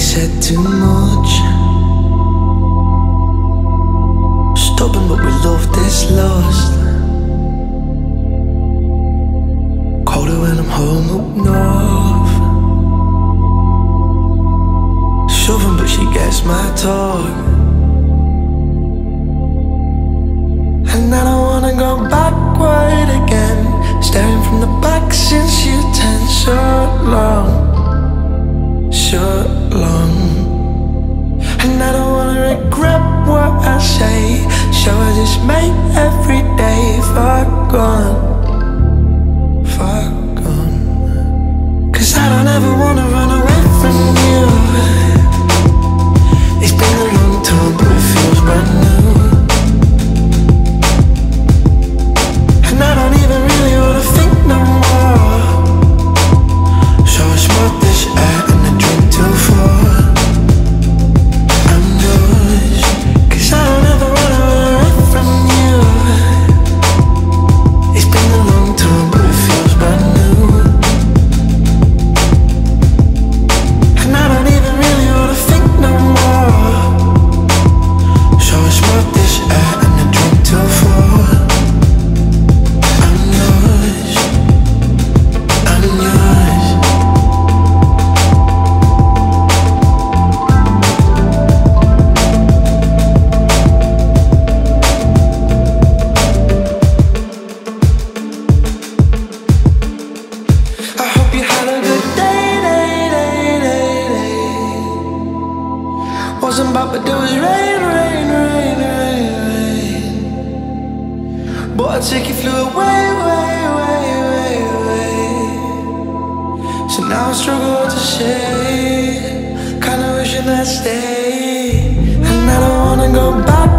said too much. Stubborn but we love this lost Colder when I'm home up north. Shoving but she gets my talk. And I don't wanna go backward again. Staring from the back since you ten so long. So this made every day far gone, far gone. Cause I don't ever All I do is rain, rain, rain, rain, rain. Boy, I take you flew away, away, away, away, away. So now I struggle to say. Kinda wishing I'd stay, and I don't wanna go back.